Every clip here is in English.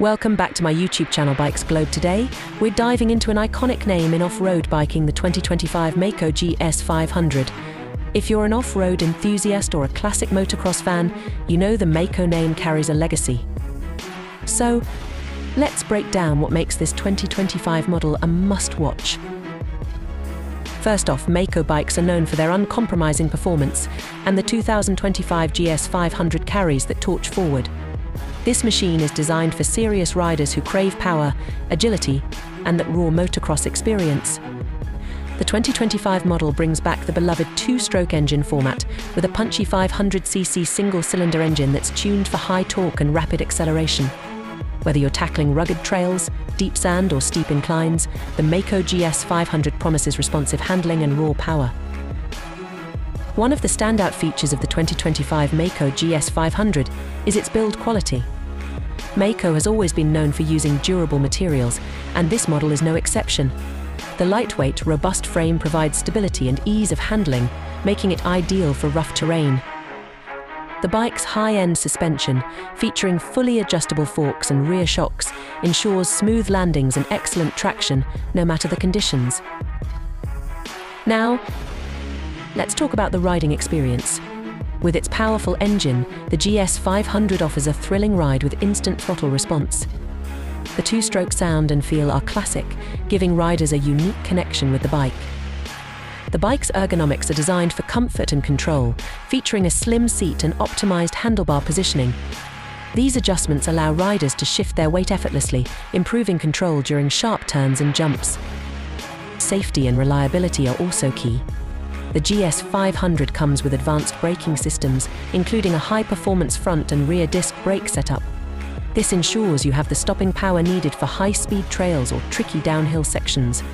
Welcome back to my YouTube channel Bikes Globe today. We're diving into an iconic name in off-road biking, the 2025 Maico GS500. If you're an off-road enthusiast or a classic motocross fan, you know the Maico name carries a legacy. So, let's break down what makes this 2025 model a must-watch. First off, Maico bikes are known for their uncompromising performance, and the 2025 GS500 carries that torch forward. This machine is designed for serious riders who crave power, agility, and that raw motocross experience. The 2025 model brings back the beloved two-stroke engine format with a punchy 500cc single-cylinder engine that's tuned for high torque and rapid acceleration. Whether you're tackling rugged trails, deep sand or steep inclines, the Maico GS500 promises responsive handling and raw power. One of the standout features of the 2025 Maico GS500 is its build quality. Maico has always been known for using durable materials, and this model is no exception. The lightweight, robust frame provides stability and ease of handling, making it ideal for rough terrain. The bike's high-end suspension, featuring fully adjustable forks and rear shocks, ensures smooth landings and excellent traction, no matter the conditions. Now, let's talk about the riding experience. With its powerful engine, the GS500 offers a thrilling ride with instant throttle response. The two-stroke sound and feel are classic, giving riders a unique connection with the bike. The bike's ergonomics are designed for comfort and control, featuring a slim seat and optimized handlebar positioning. These adjustments allow riders to shift their weight effortlessly, improving control during sharp turns and jumps. Safety and reliability are also key. The GS500 comes with advanced braking systems, including a high-performance front and rear disc brake setup. This ensures you have the stopping power needed for high-speed trails or tricky downhill sections.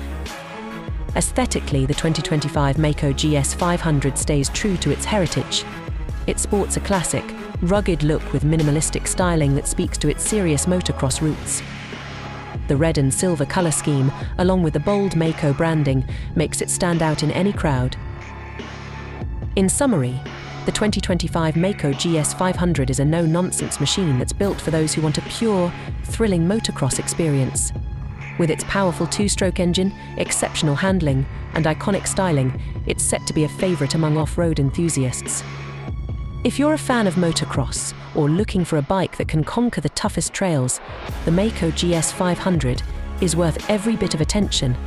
Aesthetically, the 2025 Maico GS500 stays true to its heritage. It sports a classic, rugged look with minimalistic styling that speaks to its serious motocross roots. The red and silver colour scheme, along with the bold Maico branding, makes it stand out in any crowd. In summary, the 2025 Maico GS500 is a no-nonsense machine that's built for those who want a pure, thrilling motocross experience. With its powerful two-stroke engine, exceptional handling, and iconic styling, it's set to be a favourite among off-road enthusiasts. If you're a fan of motocross or looking for a bike that can conquer the toughest trails, the Maico GS500 is worth every bit of attention